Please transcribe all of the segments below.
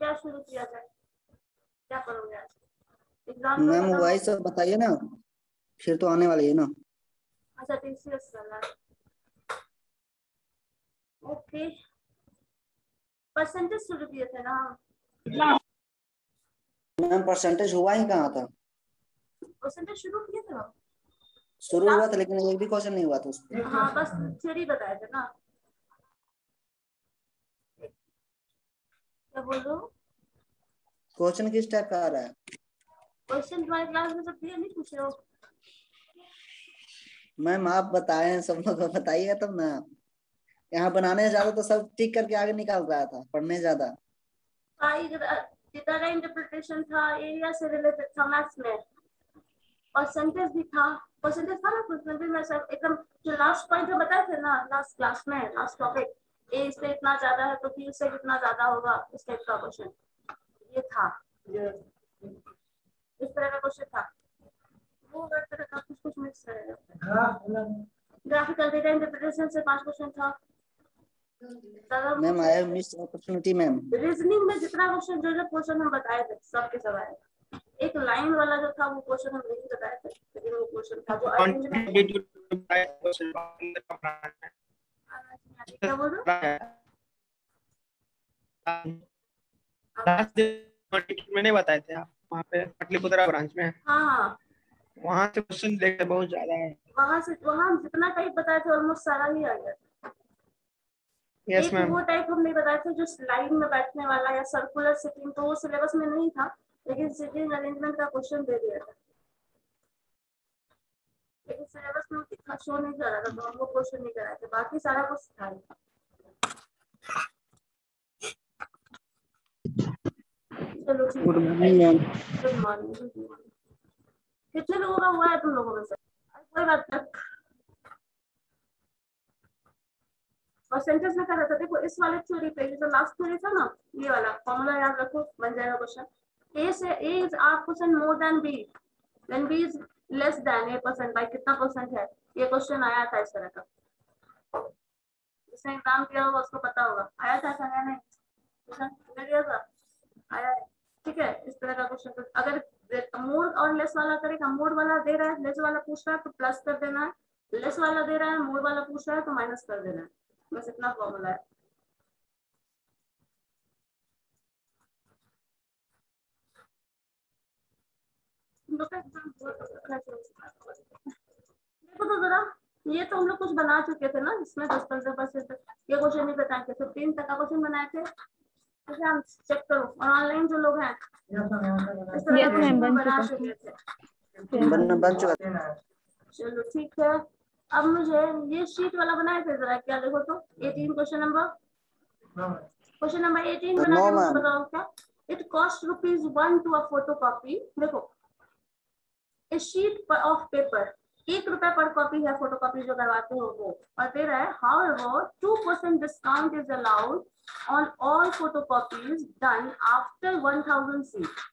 क्या शुरू किया जाए? क्या करोगे आज एग्ज़ाम मैम वही सब बताइए ना। फिर तो आने वाली है ना। अच्छा टीसीएस वाला ओके। परसेंटेज शुरू किए थे ना? मैम परसेंटेज हुआ ही कहाँ था? परसेंटेज शुरू किए थे शुरू हुआ था लेकिन एक भी क्वेश्चन नहीं हुआ था उसमें। हाँ बस थ्योरी बताए थे ना। क्या बोल रहे हो? क्वेश्चन किस टाइप का आ रहा है? क्वेश्चन तुम्हारे क्लास में सब क्लियर नहीं पूछ रहे हो? मैम आप बताए सब लोग बताइए तब ना। यहाँ बनाने ज़्यादा तो सब टिक करके आगे निकाल रहा था पढ़ने ज़्यादा। डेटा इंटरप्रिटेशन था? एरिया से रिलेटेड था मैथ्स में? परसेंटेज भी था। परसेंटेज था ना परसेंटेज में सब एकदम जो लास्ट पॉइंट बताए थे ना लास्ट क्लास में लास्ट टॉपिक ए इससे इतना ज़्यादा है तो बी उससे कितना ज़्यादा होगा इस टाइप का क्वेश्चन ये था इस तरह का क्वेश्चन था। वो हर तरह का कुछ कुछ मिक्स रहेगा ग्राफिकल डेटा इंटरप्रिटेशन से पाँच क्वेश्चन था। Ma'am I miss opportunity ma'am reasoning में जितना क्वेश्चन जो जो क्वेश्चन हम बताए थे सबके सब आए एक लाइन वाला जो था वो क्वेश्चन हम नहीं बताए थे लेकिन वो क्वेश्चन था जो अरेंजमेंट क्या बोल रहे मैंने बताए थे आप? वहाँ पे पटलीपुत्रा ब्रांच में हाँ। वहाँ से क्वेश्चन देखे बहुत ज़्यादा है। वहाँ से वहाँ जितना टाइप बताए थे ऑलमोस्ट सारा ही आ गया था। यस एक मैम वो टाइप हम नहीं बताए थे जो स्लाइड में बैठने वाला या सर्कुलर सिटिंग तो वो सिलेबस में नहीं था लेकिन सिटिंग अरेंजमेंट का क्वेश्चन दे दिया था। लेकिन सिलेबस में दिखा शो नहीं कर था तो क्वेश्चन नहीं कराए थे बाकी सारा कुछ कितने लोगों का हुआ है तुम लोगों में से कोई बात नहीं परसेंटेज में कर देखो इस वाले थ्योरी पे जो लास्ट थ्योरी था ना ये वाला फॉर्मूला याद रखो बन जाएगा क्वेश्चन ए से A is R percent more than B then B is less than A percent by कितना परसेंट है? ये क्वेश्चन आया था इस तरह का। जिसने एग्ज़ाम दिया होगा, उसको पता होगा। आया था ऐसा नहीं? आया है। ठीक है, इस तरह का क्वेश्चन अगर मोड और लेस वाला करेगा मोड वाला दे रहा है लेस वाला पूछ रहा है तो प्लस कर देना है। लेस वाला दे रहा है मोड वाला पूछ रहा है तो माइनस कर देना है। बस इतना फॉर्मूला है। देखो तो जरा ये तो हम लोग कुछ बना चुके थे ना इसमें दस पंद्रह परसेंट ये क्वेश्चन नहीं बताए थे फिफ्टीन तक का क्वेश्चन बनाए थे। चेक करो और ऑनलाइन जो लोग हैं बन चुका। थे। चलो ठीक है। अब मुझे ये शीट वाला बनाए थे जरा क्या देखो तो 18 क्वेश्चन नंबर क्वेश्चन नंबर 18 बना No, के मुझे ma'am. बताओ क्या? It cost rupees one two a photo copy देखो शीट ऑफ़ पेपर एक रुपए पर कॉपी है फ़ोटो कॉपी जो करवाते हो वो। और दे रहा है how two percent discount is allowed on all photo copies done after one thousand sheet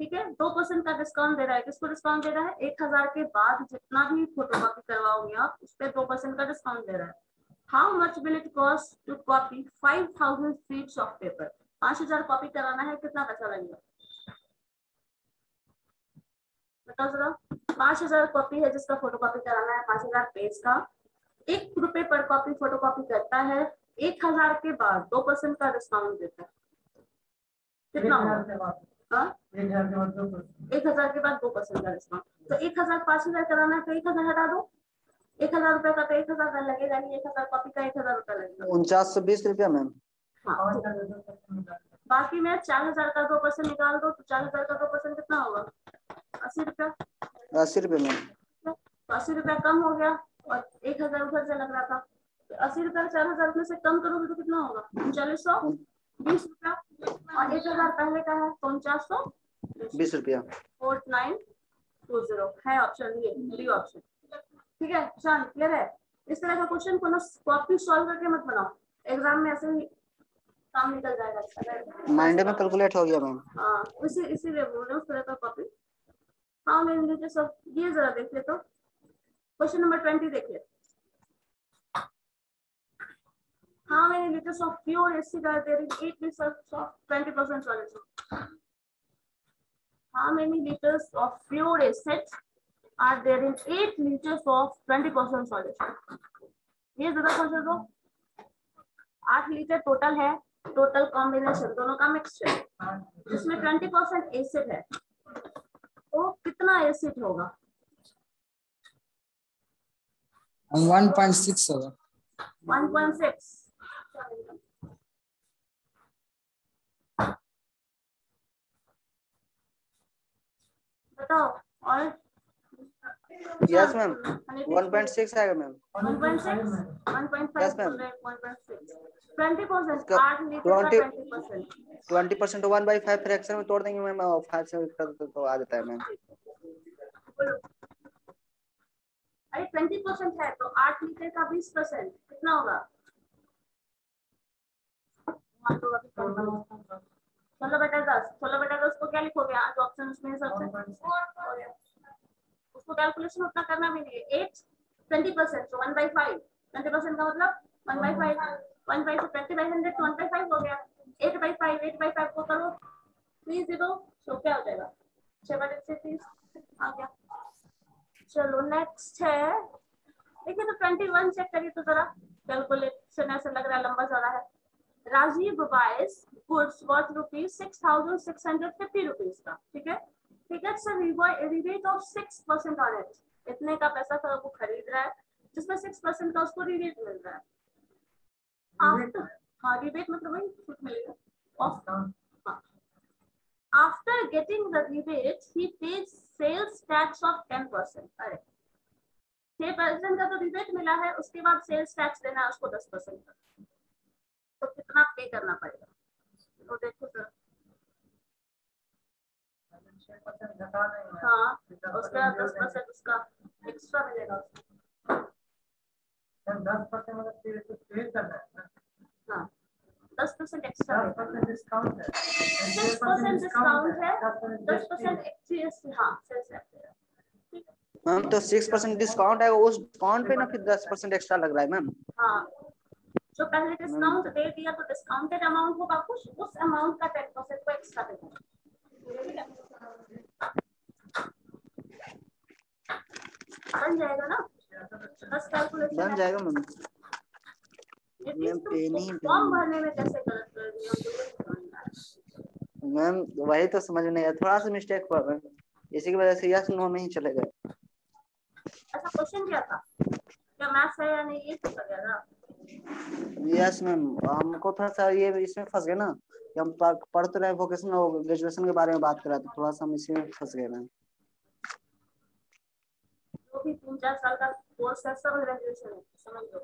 ठीक है? दो परसेंट का डिस्काउंट दे रहा है। किसको डिस्काउंट दे रहा है? एक हज़ार के बाद जितना भी फ़ोटो कॉपी करवाओगे आप, उस पर दो परसेंट का डिस्काउंट दे रहा है। How much will it cost to copy five thousand sheets of paper पाँच हज़ार कॉपी कराना है, कितना पैसा लगेगा? बताओ जरा पाँच हज़ार कॉपी है जिसका फ़ोटो कॉपी कराना है पाँच हज़ार पेज का एक रुपए पर कॉपी फ़ोटो कॉपी करता है एक हज़ार के बाद दो परसेंट का डिस्काउंट देता है कितना हाँ? एक हज़ार के बाद दो परसेंट का डिस्काउंट तो एक हज़ार पाँच हज़ार कराना है तो एक हज़ार हटा दो एक हज़ार रुपए का तो एक हज़ार का लगेगा ही एक हज़ार कॉपी का एक हज़ार रुपया लगेगा उनचास सौ बीस रुपया मैम हाँ बाकी मैं चार हज़ार का दो परसेंट निकाल दो तो चार हज़ार का दो परसेंट कितना होगा अस्सी रुपया? अस्सी रुपये तो अस्सी रुपया कम हो गया और एक हज़ार उधर से लग रहा था। तो अस्सी रुपया चार हज़ार में से कम करोगे तो कितना होगा? उनचालीस सौ बीस रुपया। और एक हज़ार पहले का है तो उनचास सौ बीस। रुपया। Four nine two zero. है ऑप्शन ये डी ऑप्शन ठीक है शान क्लियर है? इस तरह का क्वेश्चन को ना कॉपी सॉल्व करके मत बनाओ। एग्ज़ाम में ऐसे ही काम निकल जाएगा। माइंड में कैलकुलेट हो गया मैम। हाँ इसी इसीलिए बोल रहे हैं उस तरह का कॉपी हाँ मैंने नीचे सब ये जरा देखिए तो क्वेश्चन नंबर ट्वेंटी देखिए How many liters of pure acid are there in 8 liters of 20% percent solution. How many liters of pure acid are there in 8 liters of 20 percent solution? ये जरा सोचो तो आठ लीटर टोटल है total combination दोनों का mixture जिसमें 20 percent acid है तो कितना एसिड होगा? वन पॉइंट सिक्स होगा। 1.6 बताओ और? वन पॉइंट सिक्स आएगा मैम 1.6 1.5 Yes, ma'am. बोल रहे हैं, 1.6 20 परसेंट आठ लीटर का 20 20 percent. Twenty percent one by five fraction में तोड़ देंगे मैम फाइव से तो आ जाता है मैम। अरे 20 परसेंट है तो आठ लीटर का 20 परसेंट कितना होगा? हाँ, तो। सोलह बटा दस सोलह बटा दस को क्या लिखोगे? आज ऑप्शन उसमें सबसे उसको कैलकुलेशन उतना करना भी नहीं है। एट ट्वेंटी परसेंट तो one by five twenty percent का मतलब one by five, one by twenty by hundred one by five हो गया। Eight by five, eight by five को करो। थ्री ज़ीरो तो क्या हो जाएगा? छह बटे छह, तीस, आ गया। चलो नेक्स्ट है। देखिए तो ट्वेंटी वन चेक करिए तो जरा कैलकुलेशन ऐसे लग रहा है, लंबा चौड़ा है। Rajiv buys goods worth rupees 6650 rupees का, ठीक है? ठीक है sir rebate of 6% on it इतने का पैसा था वो खरीद रहा है। जिसमें 6% का उसको rebate मिल रहा है। आफ्टर हाँ rebate मतलब वही छूट मिलेगा। Off- after getting the rebate he pays sales tax of 10% अरे। छह परसेंट का तो रिबेट मिला है उसके बाद सेल्स टैक्स देना है उसको दस परसेंट का। तो कितना पे करना पड़ेगा? तो देखो सर हाँ उसके बाद दस परसेंट उसका एक्स्ट्रा मिलेगा उसको। दस परसेंट मतलब फिर करना है हाँ दस परसेंट एक्स्ट्रा दस परसेंट डिस्काउंट है। सिक्स परसेंट डिस्काउंट है। दस परसेंट हाँ। है मैम तो सिक्स परसेंट डिस्काउंट है उस डिस्काउंट पे ना फिर दस परसेंट एक्स्ट्रा लग रहा है मैम। हाँ जो पहले डिस्काउंट दे दिया तो डिस्काउंटेड अमाउंट होगा कुछ उस अमाउंट का टेन परसेंट को एक्स्ट्रा देगा ठीक बन जाएगा ना? बन जाएगा मैम मैम, पेन ही फॉर्म भरने में कैसे गलत कर दिया। मैम वही तो समझ नहीं आया। थोड़ा सा मिस्टेक हुआ मैम। इसी की वजह से यस नो नहीं चलेगा ऐसा क्वेश्चन क्या था क्या मैथ्स है या नहीं ये पूछा गया ना यस मैम हमको थोड़ा सा ये इसमें फंस गए ना कि हम पढ़ तो रहे वोकेशनल ग्रेजुएशन के बारे में बात कर रहे थे। थोड़ा सा हम इसी में फंस गए मैम भी तीन चार साल का कोर्स है सब ग्रेजुएशन है समझ लो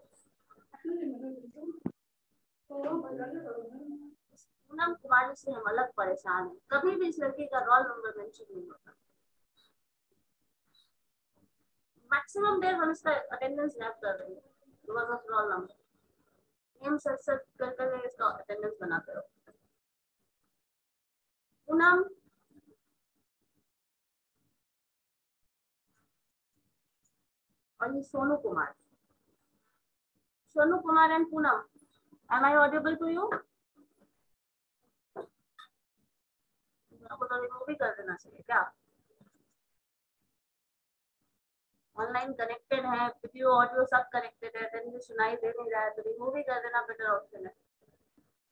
पूनम कुमारी से हम अलग परेशान हैं कभी भी इस लड़की का रोल नंबर मेंशन नहीं होता मैक्सिमम देर हम इसका अटेंडेंस लैप कर रहे हैं because of roll number name search कर कर इसका अटेंडेंस बनाते रहो पूनम और ये Sonu Kumar. Sonu Kumar and Poonam am I audible to you आपको तो रिमूव भी कर देना चाहिए क्या? ऑनलाइन कनेक्टेड है वीडियो ऑडियो सब कनेक्टेड है देन भी सुनाई दे नहीं रहा है तो रिमूव ही कर देना बेटर ऑप्शन है।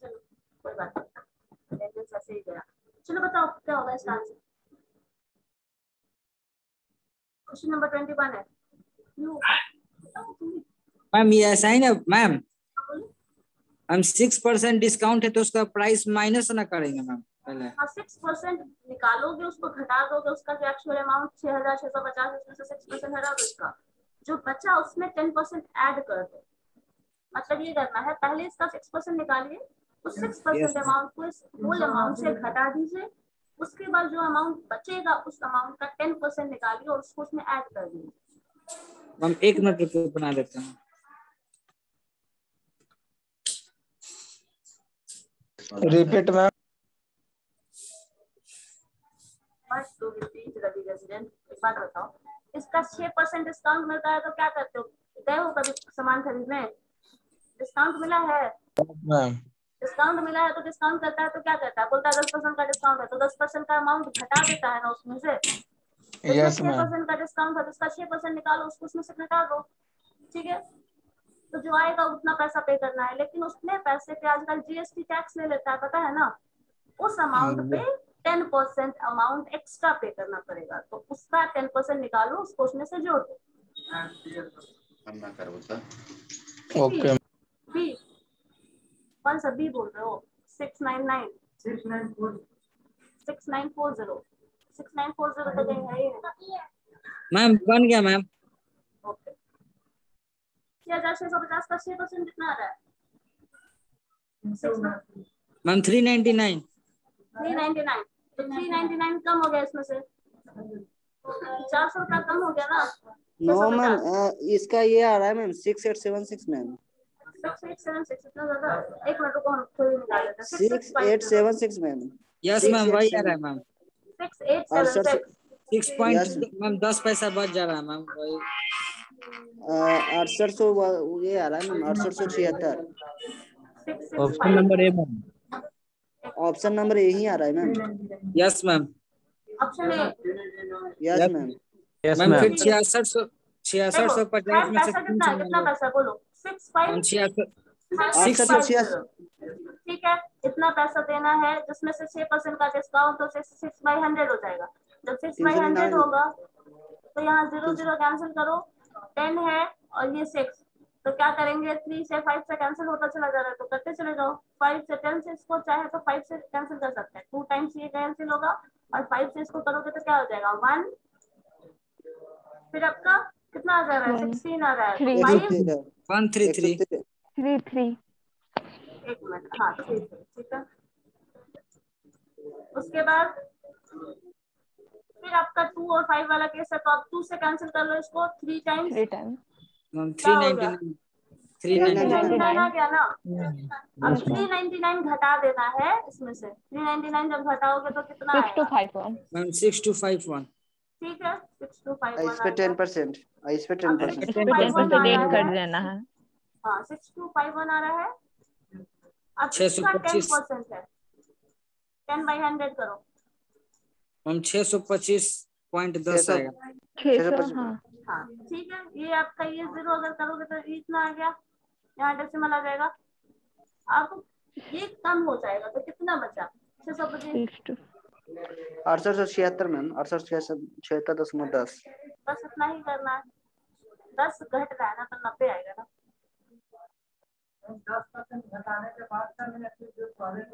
चलो, कोई बात नहीं। अटेंडेंस ऐसे ही गया। चलो बताओ, क्या होगा इसका answer question number twenty one है ही। मैम ये ऐसा ही ना मैम हम सिक्स परसेंट डिस्काउंट है तो उसका प्राइस माइनस ना करेंगे मैम पहले। सिक्स परसेंट निकालोगे उसको घटा दोगे उसका जो एक्चुअल अमाउंट छह हज़ार छह सौ पचास उसमें से सिक्स परसेंट हटा दो उसका। जो बचा उसमें टेन परसेंट ऐड कर दो। मतलब ये करना है पहले इसका सिक्स परसेंट निकालिए उस सिक्स परसेंट अमाउंट को इस होल अमाउंट से घटा दीजिए। उसके बाद जो अमाउंट बचेगा उस अमाउंट का टेन परसेंट निकालिए और उसको उसमें ऐड कर दीजिए। हम एक मिनट रुपये बना देते हैं। रिपीट मैम बस टू रुपीज़ रवि रेजिडेंट एक बात बताओ इसका छह परसेंट डिस्काउंट मिलता है तो क्या करते हो गए हो कभी सामान खरीदने डिस्काउंट मिला है डिस्काउंट मिला है तो डिस्काउंट करता है तो क्या करता है बोलता है दस परसेंट का डिस्काउंट है तो दस परसेंट का अमाउंट घटा देता है ना उसमें से Yes, छह परसेंट का डिस्काउंट है तो उसका छह परसेंट निकालो उसको उसमें से घटा दो ठीक है? तो जो आएगा उतना पैसा पे करना है। लेकिन उतने पैसे पे आजकल जीएसटी टैक्स ले लेता है पता है ना? उस अमाउंट पे टेन परसेंट अमाउंट एक्स्ट्रा पे करना पड़ेगा। तो उसका टेन परसेंट निकालो उसको उसमें से जोड़ दो। करना कर बता ओके बी कौन सा बी बोल रहे हो? Six nine nine six nine four six nine four zero six nine four zero तो कहीं है मैम बन गया मैम। ओके छह हज़ार छह सौ पचास का छह परसेंट कितना आ रहा है ma'am three ninety nine three ninety nine तो थ्री नाइनटी नाइन कम हो गया इसमें से चार सौ रुपया कम हो गया ना नो मैम इसका ये आ रहा है ma'am six eight seven six ma'am eight seven six eight seven six ma'am yes ma'am वही आ रहा है ma'am six eight seven six six point ma'am दस पैसा बच जा रहा है मैम वही। अड़सठ सौ ये आ रहा है मैम अड़सठ सौ छिहत्तर। Option number A ma'am option number यही आ रहा है ma'am yes ma'am option A yes ma'am ma'am ma'am फिर छियासठ सौ छियासठ सौ पचास में से कितना पैसा बोलो। सिक्स फाइव छियासठ ठीक है। इतना पैसा देना है जिसमें से छह परसेंट का डिस्काउंट तो सिक्स बाई हंड्रेड हो जाएगा। जब सिक्स बाई हंड्रेड होगा तो यहाँ ज़ीरो ज़ीरो कैंसिल करो टेन है और ये सिक्स तो क्या करेंगे थ्री से फाइव से कैंसिल होता चला जा रहा है तो करते चले जाओ। फाइव से टेन से इसको चाहे तो फाइव से कैंसिल कर सकते हैं। टू टाइम्स ये कैंसिल होगा और फाइव से इसको करोगे तो क्या हो जाएगा? वन फिर आपका कितना आ जा रहा है? सिक्सटीन आ रहा है। Five one three three three three एक मिनट हाँ ठीक है ठीक है। उसके बाद फिर आपका टू और फाइव वाला केस है तो आप टू से कैंसिल कर लो इसको three times three time three हो नाइन्टी थ्री 399 नाइन्टी नाइन आ गया ना? अब थ्री नाइनटी नाइन घटा देना है इसमें से। थ्री नाइनटी नाइन जब घटाओगे तो कितना six two five one ma'am six two five one ठीक है सिक्स टू फाइव इस पे टेन परसेंट इस पे टेन परसेंट टेन परसेंट रहा कर देना है। हाँ सिक्स टू फाइव वन आ रहा है। अब इसका टेन परसेंट है। टेन बाई हंड्रेड करो। मैम छह सौ पच्चीस पॉइंट दस आएगा। हाँ। हाँ ठीक है। ये आपका ये ज़ीरो अगर करोगे तो इतना आ गया। यहाँ डेसिमल आ जाएगा। अब ये कम हो जाएगा तो कितना बचा? छह सौ पच्चीस। अड़सठ सौ छिहत्तर मैम। अड़सठ छिहत्तर छिहत्तर दशमलव दस। बस इतना ही करना है। दस घट रहा है ना तो नब्बे आएगा ना दस परसेंट घटाने के बाद का मैंने फिर जो पहले के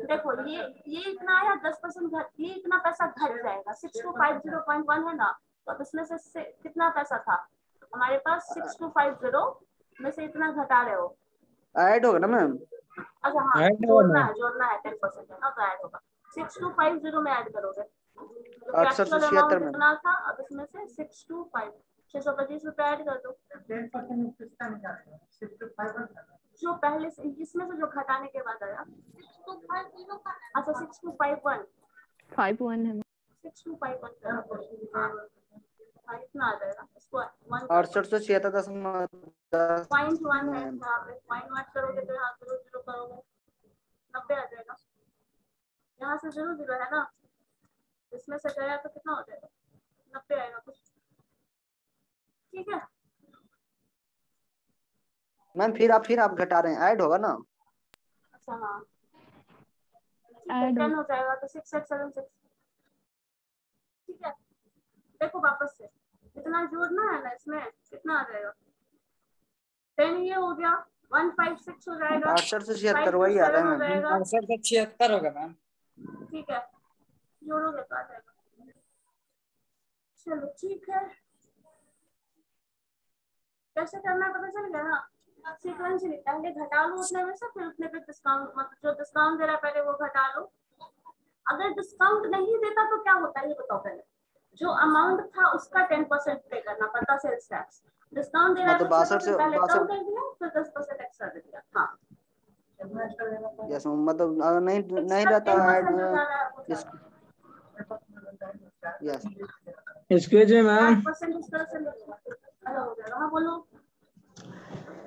देखो ये ये इतना आया दस परसेंट ये इतना पैसा घट जाएगा। Six two five zero point one है ना तो अब इसमें से, से कितना पैसा था? हमारे पास सिक्स टू फाइव ज़ीरो में से इतना घटा रहे हो। ऐड होगा ना मैम अच्छा हाँ जोड़ना है जोड़ना है टेन परसेंट है ना तो ऐड होगा। सिक्स टू फाइव ज़ीरो में ऐड करोगे। तो सौ छिहत्तर में। कितना था अब इसमें से सिक्स टू फाइव छह सौ पच्चीस रुपए ऐड कर दो। टेन परसेंट जो पहले से इसमें से जो घटाने के बाद आया अच्छा six two five one five one है। सिक्स टू फाइव वन हाँ आ जाएगा। इसको वन अड़सठ सौ छिहत्तर दशमलव पॉइंट वन है यहाँ पे पॉइंट वन करोगे तो यहाँ ज़ीरो ज़ीरो करोगे। नब्बे आ जाएगा। यहाँ से ज़ीरो ज़ीरो है ना? इसमें से गया तो कितना हो जाएगा? नब्बे आएगा कुछ। ठीक है? मैम फिर आप फिर आप घटा रहे हैं। ऐड होगा ना? अच्छा हाँ। टेन हो जाएगा तो सिक्स एट सेवन सिक्स ठीक है। देखो वापस से। इतना जोड़ना है ना इसमें कितना आ जाएगा। टेन ये हो गया। वन फाइव सिक्स हो जाएगा। अड़सठ सौ छिहत्तर वही आ रहा है मैम। अड़सठ सौ छिहत्तर होगा मैम। ठीक है। जोड़ोगे तो आ जाएगा चलो ठीक है। कैसे करना है? पता चल गया ना? सीक्वेंसली पहले घटा लो उतने में से फिर उतने पे डिस्काउंट मतलब जो डिस्काउंट दे रहा है पहले वो घटा लो। अगर डिस्काउंट नहीं देता तो क्या होता है ये बताओ पहले। जो अमाउंट था उसका टेन परसेंट पे करना पड़ता सेल्स टैक्स डिस्काउंट दे रहा है तो से- पहले कम कर दिया फिर दस परसेंट एक्स्ट्रा दे दिया। हाँ। यस मतलब नहीं नहीं रहता ऐड इस yes excuse me ma'am percent उस तरह से हाँ बोलो।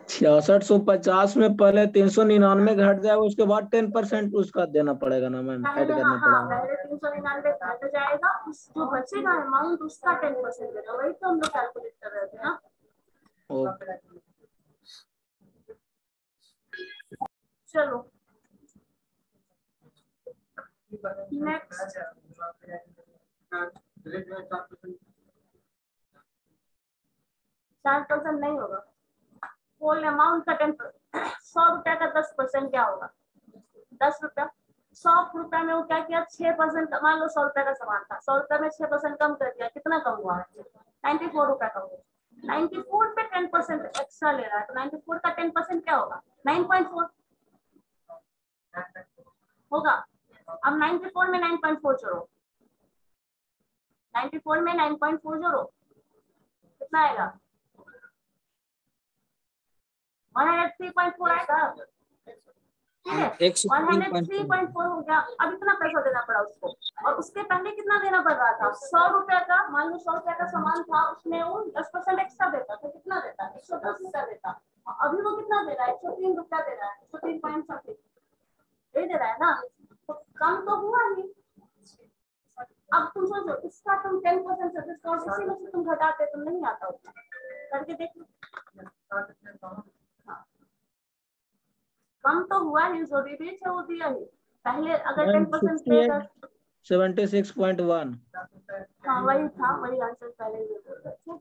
छियासठ सौ पचास में पहले तीन सौ निन्यानवे घट जाएगा उसके बाद टेन परसेंट उसका देना पड़ेगा ना मैम ऐड करना हाँ पड़ेगा। पहले तीन सौ निन्यानवे घट जाएगा उस जो बचेगा अमाउंट उसका टेन परसेंट देगा वही तो हम लोग कैलकुलेट कर रहे थे ना। चलो। नेक्स्ट चार परसेंट नहीं होगा। होल अमाउंट का टेन सौ रुपया का दस परसेंट क्या होगा? दस रुपया? सौ रुपया में वो क्या किया? छह परसेंट मान लो, सौ रुपया का सामान था। सौ रुपया में छह परसेंट कम कर दिया। कितना कम हुआ? नाइन्टी फोर रुपया कम हुआ। नाइन्टी फोर पे टेन परसेंट एक्स्ट्रा ले रहा है। तो नाइन्टी फोर का टेन परसेंट क्या होगा? Nine point four. होगा। अब नाइन्टी फोर में नाइन पॉइंट फोर जोड़ो। नाइन्टी फोर में नाइन पॉइंट फोर जोड़ो। कितना आएगा? One hundred three point four आएगा ठीक है? One hundred three point four हो गया। अब इतना पैसा देना पड़ा उसको। और उसके पहले कितना देना पड़ रहा था? सौ रुपया का मान लो सौ रुपया का सामान था उसमें वो दस परसेंट एक्स्ट्रा देता तो कितना देता? एक सौ दस रुपया देता। अभी वो कितना दे रहा है? एक सौ तीन रुपया दे रहा है। एक सौ तीन पॉइंट समथिंग ये दे रहा है ना? तो कम तो हुआ ही। अब तुम सोचो इसका तुम टेन परसेंट से डिस्काउंट इसी में से तुम घटाते तुम नहीं आता उतना करके देखो। कम तो हुआ ही जो रिबेट है वो दिया ही। पहले अगर ten percent sixty seventy six point one हाँ वही था वही आंसर पहले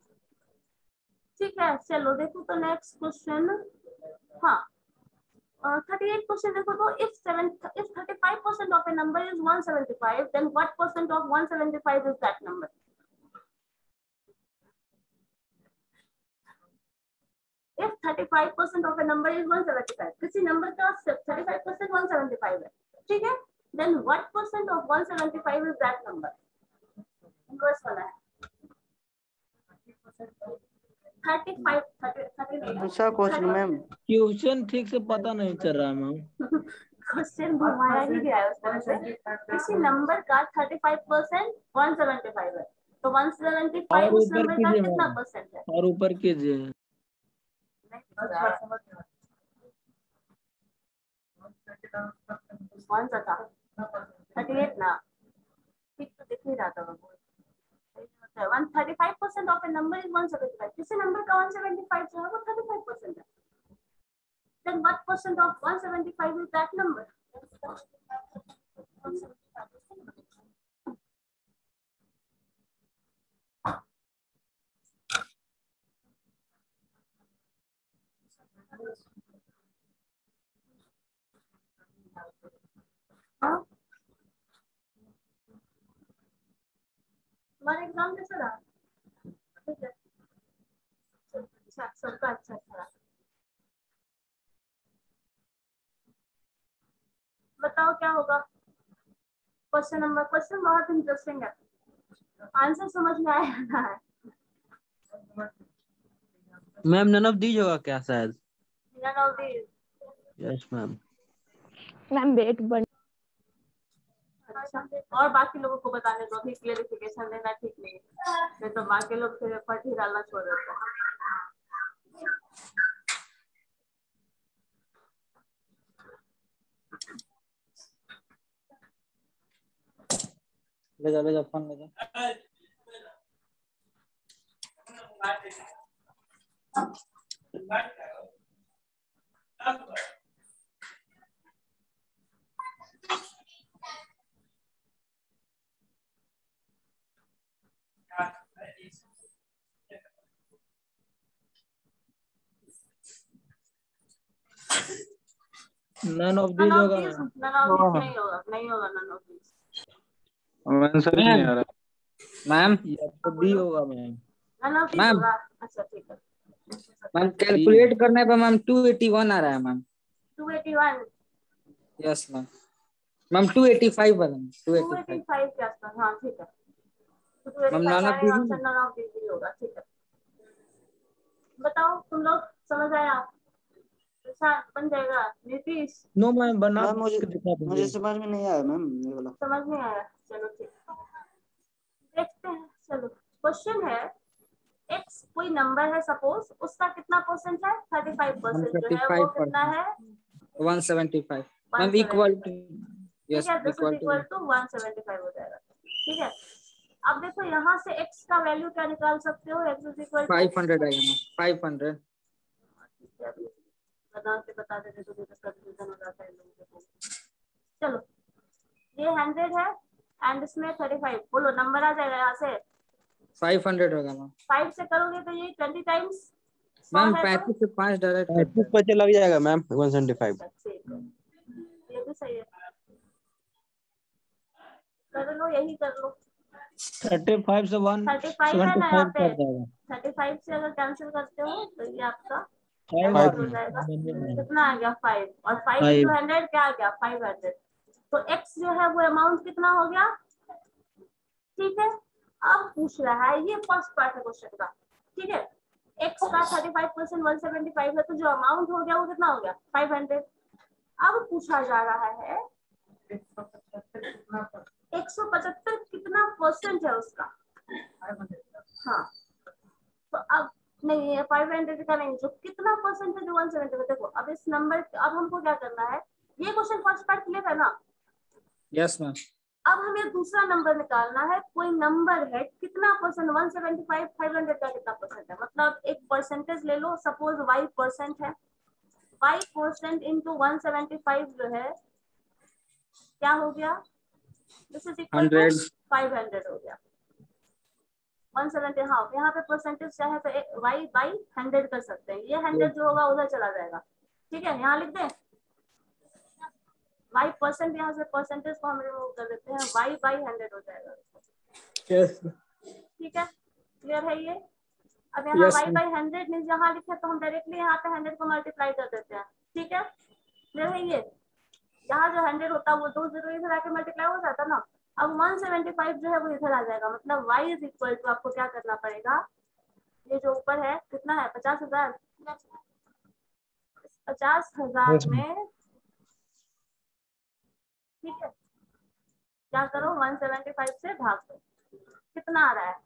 ठीक है। चलो देखो तो नेक्स्ट क्वेश्चन हाँ थर्टी एट क्वेश्चन देखो तो if seven if thirty five percent of a number is one seventy five then what percent of one seventy five is that number if 35% of a number is 175 किसी number का 35% 175 है ठीक है? Then what percent of 175 is that number. Inverse वाला है. 35 30 30 अच्छा question ma'am question ठीक से पता नहीं चल रहा है मैम क्वेश्चन घुमाया ही गया है उस से। किसी नंबर का 35 परसेंट वन सेवेंटी फाइव है। तो वन सेवेंटी फाइव और उस ऊपर नंबर का कीजिए कितना परसेंट है? और ऊपर कीजिए कौन सा था थर्टी एट ना ठीक तो दिख ही रहा था वो one thirty five percent of a number is one seventy five किसी नंबर का वन सेवेंटी फाइव जो है, वो थर्टी फाइव परसेंट है. Then what percent of 175 is that number हाँ? तुम्हारा एग्ज़ाम कैसा रहा? अच्छा सबका अच्छा रहा। बताओ क्या होगा? क्वेश्चन नंबर क्वेश्चन बहुत इंटरेस्टिंग है। आंसर समझ में आया ना? है मैम नन ऑफ़ दीज होगा क्या शायद? None of these yes ma'am ma'am wait अच्छा और बाकी लोगों को बताने दो अभी क्लेरिफिकेशन देना ठीक नहीं है। नहीं तो बाकी लोग फिर पट ही डालना छोड़ देते हैं। ले जा ले जा फ़ोन ले जा। नन ऑफ़ none of होगा these ma'am none of these नहीं होगा नहीं होगा none of these. आंसर नहीं आ रहा। मैम? या तो बी होगा मैम these अच्छा ठीक है। मैम कैलकुलेट करने पे मैम 281 आ रहा है मैम। 281 यस मैम मैम 285 बना 285 285 के आसपास हाँ ठीक है। तो 285 Ma'am, none of these answer none of these ही होगा ठीक है। बताओ तुम लोग समझ आया? प्रशांत बन जाएगा। नीतीश नो मैम बना मुझे मुझे समझ में नहीं आया मैम ये वाला। समझ नहीं आया। चलो ठीक। देखते हैं। चलो। क्वेश्चन है एक्स कोई नंबर है सपोज़ उसका कितना परसेंट है? थर्टी फाइव परसेंट जो है वो 35% कितना है? 175 ma'am equal to yes equal to equal to 175 हो जाएगा। ठीक है? अब देखो यहाँ से x का वैल्यू क्या निकाल सकते हो? X इज़ इक्वल 500 आएगा मैम 500 बना के बता देते तो मुझे कंफ्यूजन हो जाता है लोगों को चलो ये हंड्रेड है एंड इसमें थर्टी फाइव बोलो नंबर आ जाएगा यहाँ से। 500 होगा मैम फाइव से करोगे तो ये ट्वेंटी टाइम्स मैम 35 से 5 डायरेक्ट पैंतीस बच्चे लग जाएगा मैम वन सेवेंटी फाइव ये भी सही है। कर लो यही कर लो। थर्टी फाइव से वन 35 है ना यहाँ पे। फाइव कर जाएगा थर्टी फाइव से अगर कैंसिल करते हो तो ये आपका फाइव कैंसिल जाएगा कितना आ गया? फाइव और फाइव टू हंड्रेड क्या आ गया? फाइव हंड्रेड तो एक्स जो है वो अमाउंट कितना हो गया? ठीक है? अब पूछ रहा है ये फ़र्स्ट पार्ट है क्वेश्चन का। ठीक है? एक्स का thirty five percent one seventy five है तो जो अमाउंट हो गया वो कितना हो गया? फाइव हंड्रेड अब पूछा जा रहा है एक सौ पचहत्तर कितना परसेंट है उसका? हाँ। तो अब नहीं है फाइव हंड्रेड का नहीं जो कितना परसेंट है जो वन सेवेंटी में देखो अब इस नंबर अब हमको क्या करना है? ये क्वेश्चन फ़र्स्ट पार्ट क्लियर है ना? यस मैम अब हमें दूसरा नंबर निकालना है कोई नंबर है कितना परसेंट 175 500 का कितना परसेंट है? मतलब एक परसेंटेज ले लो सपोज़ y परसेंट है। y परसेंट इंटू वन जो है क्या हो गया? This is equal to 100 five hundred हो गया। 170 हाँ यहाँ पे परसेंटेज चाहे तो y बाई हंड्रेड कर सकते हैं। ये हंड्रेड जो होगा उधर चला जाएगा। ठीक है यहाँ लिख दें। Y परसेंट यहाँ से परसेंटेज को हम रिमूव कर देते हैं। Y बाई हंड्रेड हो जाएगा। यस ठीक है? क्लियर है ये? अब यहाँ Yes, y by hundred mean यहाँ लिखे तो हम डायरेक्टली यहाँ पे हंड्रेड को मल्टीप्लाई कर देते हैं। ठीक है? क्लियर है ये? यहाँ जो हंड्रेड होता है वो दो ज़ीरो इधर आके मल्टीप्लाई हो जाता ना? अब 175 जो है वो इधर आ जाएगा। मतलब y इज़ इक्वल टू आपको क्या करना पड़ेगा? ये जो ऊपर है कितना है? पचास हज़ार? पचास हज़ार में ठीक है। क्या करो? 175 से भाग दो। कितना आ रहा है?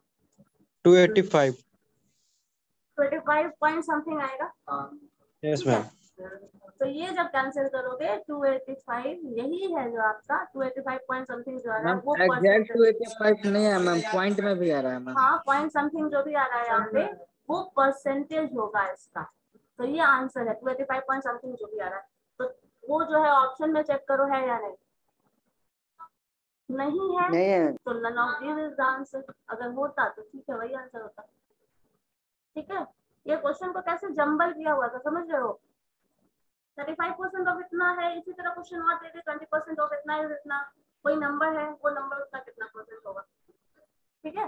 Two eighty five 25 point something आएगा यस मैम तो ये जब कैंसिल करोगे 285 यही है जो आपका 285 पॉइंट समथिंग जो आ रहा है वो एग्जैक्ट 285 नहीं है मैम पॉइंट में भी आ रहा है मैम। हाँ पॉइंट समथिंग जो भी आ रहा है यहाँ पे वो परसेंटेज होगा इसका। तो ये आंसर है 285 पॉइंट समथिंग जो भी आ रहा है। तो वो जो है ऑप्शन में चेक करो है या नहीं? नहीं है नहीं है। तो none of this is the answer अगर होता तो ठीक है वही आंसर होता। ठीक है? ये क्वेश्चन को कैसे जंबल किया हुआ था समझ रहे हो? थर्टी फाइव परसेंट ऑफ़ इतना है, इसी तरह क्वेश्चन और दे दे ट्वेंटी परसेंट ऑफ़ इतना है, इतना। कोई नंबर है, वो नंबर उसका कितना परसेंट होगा? ठीक है?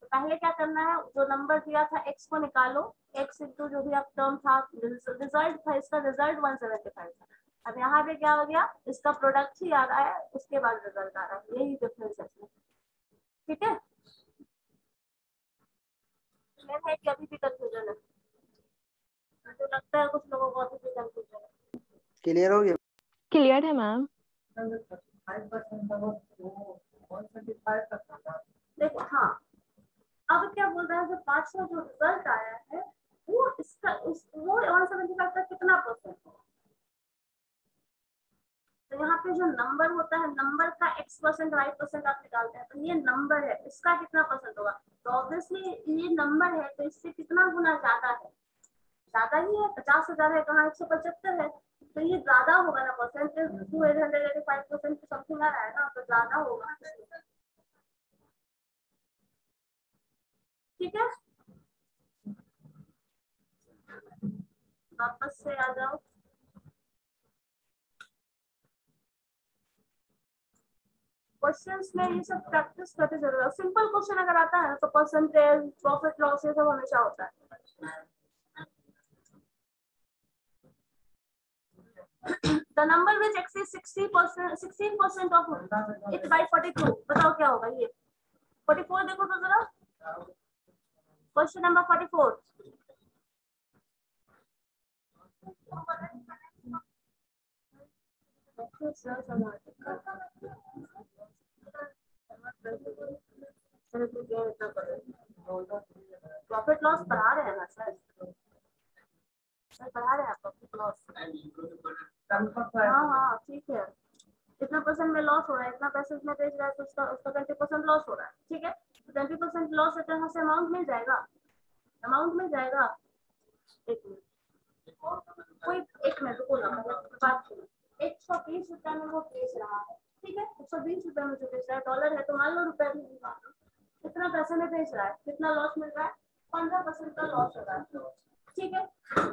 तो पहले क्या करना है, जो नंबर दिया था एक्स को निकालो। एक्स इंटू जो भी आप टर्म था रिज़ल्ट था, इसका रिज़ल्ट वन सेवेंटी फाइव था। अब यहाँ पे क्या हो गया, इसका प्रोडक्ट ही आ रहा है, उसके बाद रिज़ल्ट आ रहा है। यही डिफरेंस है इसमें। ठीक है? अभी भी कंफ्यूजन है? मुझे लगता है कुछ लोगों को अभी भी कंफ्यूजन है क्लियर हो गया? क्लियर है मैम देखो हाँ। अब क्या बोल रहा है जो पांचवा जो रिज़ल्ट आया है वो इसका उस वो वन सेवेंटी फाइव का कितना परसेंट होगा तो यहाँ पे जो नंबर होता है नंबर का एक्स परसेंट वाई परसेंट आप निकालते हैं तो ये नंबर है इसका कितना परसेंट होगा? तो ऑब्वियसली ये नंबर है तो इससे कितना गुना ज़्यादा है? ज़्यादा ही है, पचास हज़ार है, कहाँ एक सौ पचहत्तर है? तो ये ज़्यादा होगा ना percentage two eight hundred eighty five percent something आ रहा है ना तो ज़्यादा होगा। ठीक है? वापस से आ जाओ। क्वेश्चंस में ये सब प्रैक्टिस करते ज़रूर सिंपल क्वेश्चन अगर आता है ना तो परसेंटेज प्रॉफिट लॉस ये सब हमेशा होता है। the number which exceeds 60 percent 16 percent of it by 42 बताओ क्या होगा ये? 44 देखो तो जरा। क्वेश्चन नंबर 44 चलो ठीक है इतना करो प्रॉफिट लॉस बढ़ा रहे हैं ना सर हैं हाँ हाँ। ठीक है। इतना परसेंट में लॉस हो रहा है, इतना पैसे इसमें बेच रहा है तो उसका उसका ट्वेंटी परसेंट लॉस हो रहा है, ठीक है? ट्वेंटी परसेंट लॉस है तो यहाँ से अमाउंट मिल जाएगा। अमाउंट मिल जाएगा। एक मिनट कोई, एक मिनट रुको ना बात एक सौ बीस रुपए में वो बेच रहा है, ठीक है? एक सौ बीस रुपए में जो बेच रहा है डॉलर है तो मान लो लो। कितना पैसे में बेच रहा है, कितना लॉस मिल रहा है? पंद्रह परसेंट का लॉस हो रहा है। ठीक है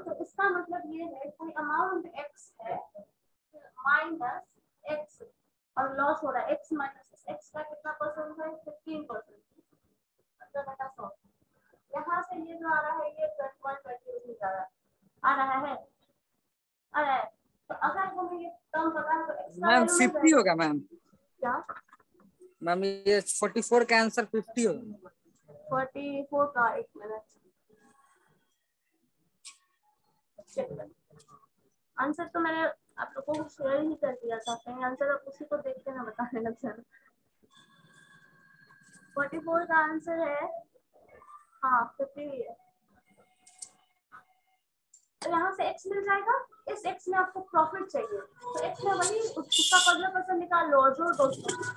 तो इसका मतलब ये है कोई अमाउंट एक्स है माइनस एक्स और लॉस हो रहा है एक्स माइनस एक्स का कितना परसेंट है? फिफ्टीन परसेंट यहाँ से ये जो आ रहा है ये वन ट्वेंटी रुपीज़ आ रहा है। आ रहा है। आ रहा है। तो अगर हमें ये पता है तो एक्स का मैम value मिल फिफ्टी जाएगा। होगा मैम। क्या? मैम ये फोर्टी फोर का आंसर फिफ्टी होगा फोर्टी फोर का एक मिनट आंसर तो मैंने आप लोगों को शेयर ही कर दिया था। कहीं आंसर आप उसी को देख के ना बताने लग जाना फोर्टी फोर का आंसर है। हाँ फिफ्टी है। तो यहाँ से x मिल जाएगा। इस x में आपको प्रॉफिट चाहिए। तो x में वही उसका पंद्रह परसेंट निकाल लो और जोड़ दो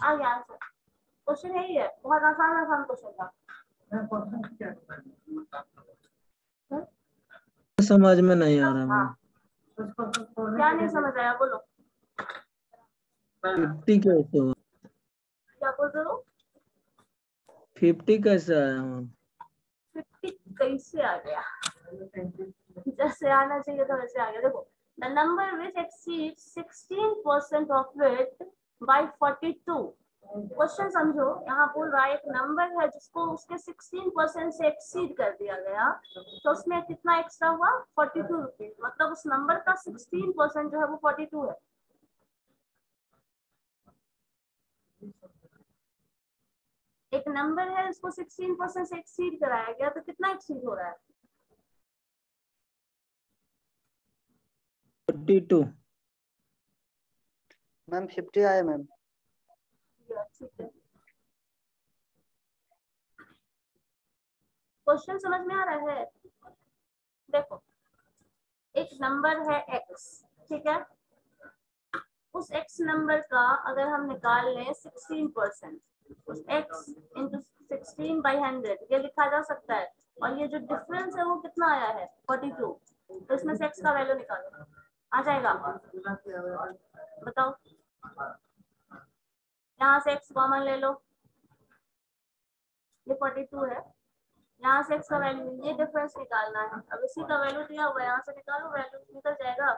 आ गया आंसर क्वेश्चन यही है। बहुत आसान आसान क्वेश्चन था। समझ में नहीं आ रहा हाँ। क्या नहीं समझ आया बोलो। फिफ्टी कैसे हुआ? क्या बोल रहे हो? फिफ्टी कैसे आया मैम फिफ्टी कैसे आ गया? जैसे आना चाहिए था वैसे आ गया। देखो the number which exceeds 16 percent of it by 42 question समझो। यहाँ बोल रहा है एक नंबर है जिसको उसके 16 परसेंट से एक्सीड कर दिया गया। तो उसमें कितना एक्स्ट्रा हुआ? 42 रुपीज़ मतलब उस नंबर का 16 परसेंट जो है वो 42 है। एक नंबर है उसको 16 परसेंट से एक्सीड कराया गया तो कितना एक्सीड हो रहा है? फोर्टी टू मैम फिफ्टी आया मैम। है क्वेश्चन समझ में आ रहा है? देखो, एक नंबर है x, ठीक है? उस x नंबर का अगर हम निकाल लें 16 percent x into sixteen by hundred ये लिखा जा सकता है। और ये जो डिफरेंस है वो कितना आया है? 42 तो इसमें से x का वैल्यू निकालो। आ जाएगा? बताओ। यहाँ से x कॉमन ले लो। ये 42 है। यहाँ से x का वैल्यू ये डिफरेंस निकालना है। अब इसी का वैल्यू दिया हुआ है यहाँ से निकालो वैल्यू निकल जाएगा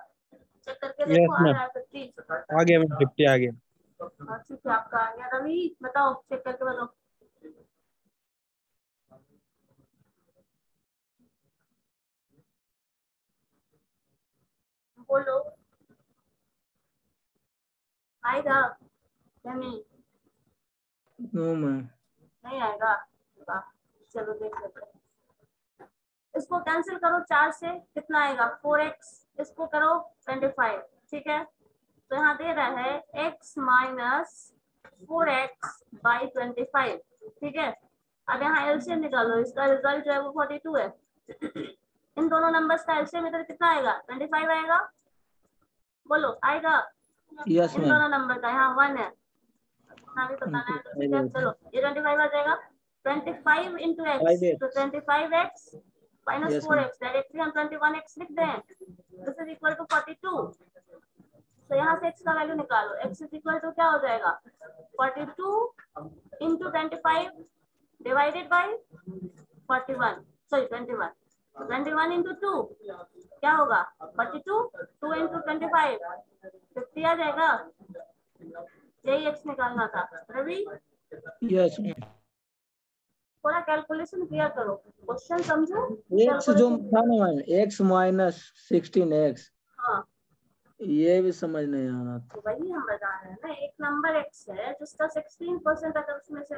चेक करके देखो Yes, आ रहा है फिफ्टी आ गया मैम फिफ्टी आ गया ठीक है आपका आ गया। रवि बताओ चेक करके बताओ बोलो। आएगा। नहीं नो मैम नहीं आएगा। चलो देख लेते हैं। इसको कैंसिल करो चार से कितना आएगा? फोर एक्स इसको करो ट्वेंटी फाइव ठीक है? तो यहाँ दे रहा है x minus four x by twenty five ठीक है? अब यहाँ एलसीएम निकालो। इसका रिज़ल्ट जो है वो फोर्टी टू है। इन दोनों नंबर्स का एलसीएम इधर कितना आएगा? ट्वेंटी फाइव आएगा? बोलो आएगा। यस इन दोनों नंबर का यहाँ वन है। हाँ भी बताना है तो ठीक है चलो। ये ट्वेंटी फाइव आ जाएगा। Twenty five into x. तो twenty five x minus four. X directly हम ट्वेंटी वन एक्स लिख दें। This is equal to forty two तो यहाँ से x का वैल्यू निकालो। x इज़ इक्वल टू क्या हो जाएगा? Forty two into twenty five divided by forty one sorry twenty one twenty one into two क्या होगा? Forty two two into twenty five fifty आ जाएगा। निकालना था रवि यस थोड़ा कैलकुलेशन किया करो क्वेश्चन समझो एक्स जो था ना ma'am x minus sixteen x हाँ ये भी समझ नहीं आ रहा तो वही हम बता रहे हैं ना एक नंबर एक्स है जिसका 16 परसेंट अगर उसमें से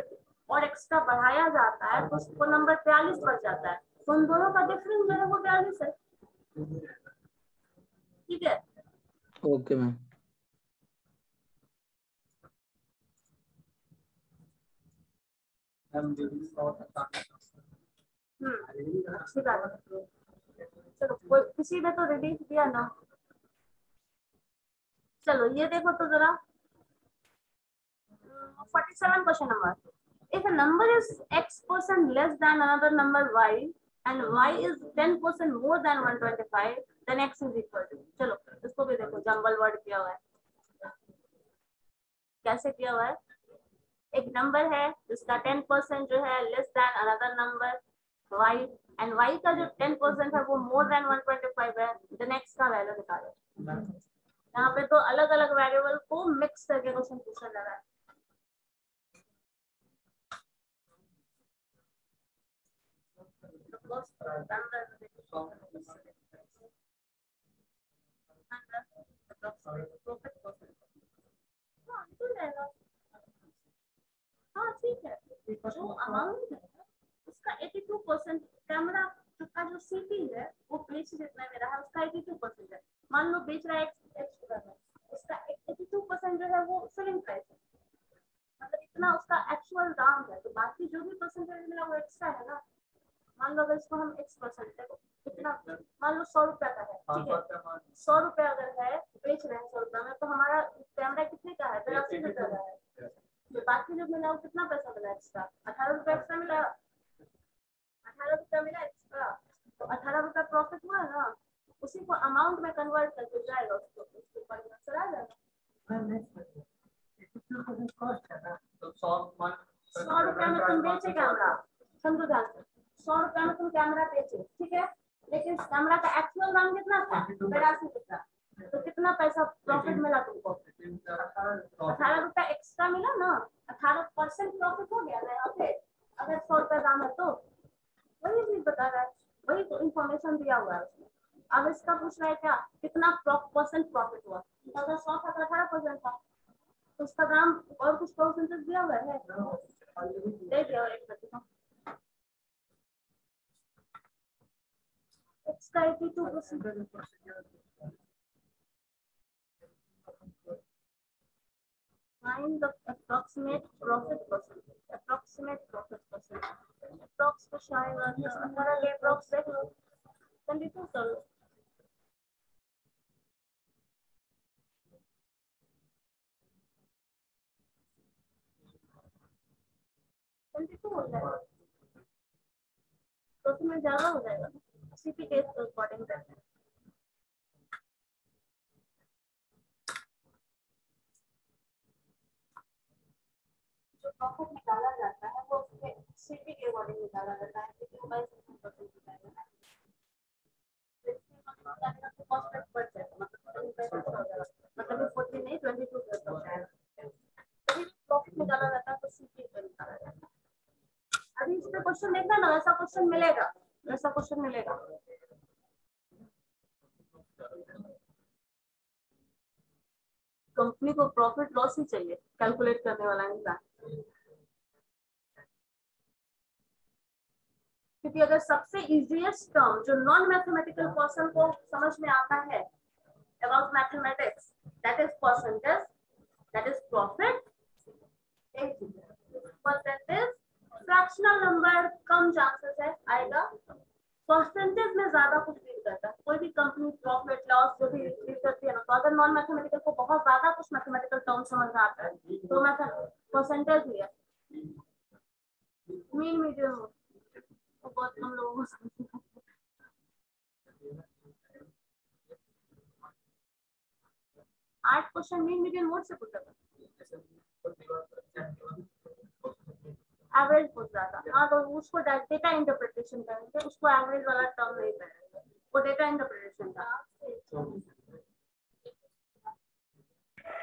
और एक्स्ट्रा बढ़ाया जाता है तो उसको नंबर बयालीस बच जाता है तो उन दोनों का डिफरेंस जो है वो बयालीस है ठीक है ओके मैम चलो किसी ने तो रिलीफ दिया ना चलो ये देखो तो जरा forty seven question number if number is x percent less than another number y and y is ten percent more than one twenty five then x is equal to चलो, इसको भी देखो, जंबल वर्ड किया हुआ है। कैसे किया हुआ है? एक नंबर है, जिसका 10 परसेंट जो है less than another number y and y का जो 10 परसेंट है वो मोर देन 125 है देन x का वैल्यू निकालो। यहाँ पे तो अलग अलग वेरिएबल को मिक्स करके क्वेश्चन पूछा जा रहा है। हाँ ठीक है। जो अमाउंट है उसका 82 परसेंट कैमरा का जो सीपी है वो प्लेस जितना मेरा है उसका 82 परसेंट है। मान लो बेच रहा है उसका 82 परसेंट जो है वो सेलिंग प्राइस है। मतलब इतना उसका एक्चुअल दाम है तो बाकी जो भी परसेंटेज मिला वो एक्स्ट्रा है ना। मान लो अगर इसको हम एक्स परसेंट देखो कितना मान लो सौ रुपया का है ठीक है। सौ रुपया अगर है बेच रहे हैं सौ रुपया में तो हमारा कैमरा कितने का है? अस्सी रुपया का है। तो बाकी जो मिला वो कितना पैसा मिला एक्स्ट्रा अठारह रुपया एक्स्ट्रा मिला। अठारह रुपया मिला एक्स्ट्रा तो अठारह रुपया प्रॉफिट हुआ ना उसी को अमाउंट में कन्वर्ट करके जाएगा उसको उसके ऊपर आंसर आ जाएगा। सौ रुपया में तुम बेचे कैमरा समझो ध्यान से। सौ रुपया में तुम कैमरा बेचे ठीक है? लेकिन कैमरा का एक्चुअल दाम कितना था? बेरासी रुपया तो कितना पैसा प्रॉफिट मिला तुमको? अठारह रुपया एक्स्ट्रा मिला ना, अठारह परसेंट प्रॉफिट हो गया ना यहाँ पे। अगर सौ रुपया दाम है तो। वही चीज़ बता रहा है। वही तो इन्फॉर्मेशन दिया हुआ है उसमें अब इसका पूछ रहा है क्या, कितना परसेंट प्रॉफिट हुआ? अगर सौ था तो अठारह परसेंट था। तो उसका दाम और कुछ परसेंटेज दिया हुआ है? दे दिया एक प्रतिशत। Extra eighty two percent Find the approximate profit percentage. Approximate profit percentage. Approx को शायद हमारा ये approx देख लो. Two कर लो. हो तो उसमें ज़्यादा हो जाएगा. सीपी के अकॉर्डिंग करते हैं. जो प्रॉफिट निकाला जाता है, वो उसके सीपी के अकॉर्डिंग निकाला जाता है। क्योंकि वो बाईस परसेंट निकालेगा ना तो कॉस्ट प्राइस बढ़ जाएगा मतलब हो मतलब फोर्टी नहीं ट्वेंटी टू हो जाएगा। तभी प्रॉफिट निकाला जाता है तो सीपी निकाला जाता है। अभी इस पे क्वेश्चन देखना ना वैसा क्वेश्चन मिलेगा वैसा क्वेश्चन मिलेगा। कंपनी को प्रॉफिट लॉस ही चाहिए कैलकुलेट करने वाला इंसान। क्योंकि अगर सबसे इजीएस्ट टर्म जो नॉन मैथमेटिकल पर्सन को समझ में आता है about mathematics that is percentage that is profit percentage fractional number come chances है, आएगा। परसेंटेज में ज़्यादा कुछ डील करता। है कोई भी कंपनी प्रॉफिट लॉस जो भी डील करती है ना तो अगर नॉन मैथमेटिकल को बहुत ज़्यादा कुछ मैथमेटिकल टर्म समझ आता है तो मैथड परसेंटेज ही है। मीन मीडियम तो बहुत कम लोगों को समझ में आठ क्वेश्चन मीन मीडियम मोड से पूछा था। एवरेज पूछ रहा था हाँ तो उसको डेटा इंटरप्रिटेशन करेंगे। उसको एवरेज वाला टर्म नहीं करेंगे। वो डेटा इंटरप्रिटेशन था।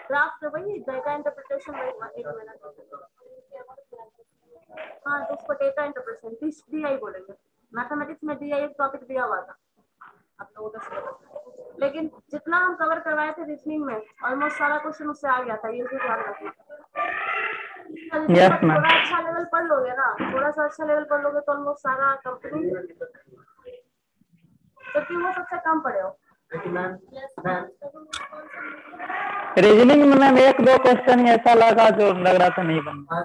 ग्राफ तो वही डेटा इंटरप्रिटेशन वही एक मिनट। हाँ तो उसको डेटा इंटरप्रिटेशन डी आई बोलेंगे। मैथमेटिक्स में डी आई एक टॉपिक दिया हुआ था। आप लोगों का सिलेबस लेकिन जितना हम कवर करवाए थे रीजनिंग में ऑलमोस्ट सारा क्वेश्चन उससे आ गया था ये भी ध्यान रखना। Yes, थोड़ा अच्छा लेवल पढ़ लोगे ना थोड़ा सा अच्छा लेवल पढ़ लोगे तो ऑलमोस्ट सारा कंपनी जबकि वो सबसे कम पढ़े हो? रीजनिंग में मैम एक दो क्वेश्चन ऐसा लगा जो लग रहा था नहीं बनना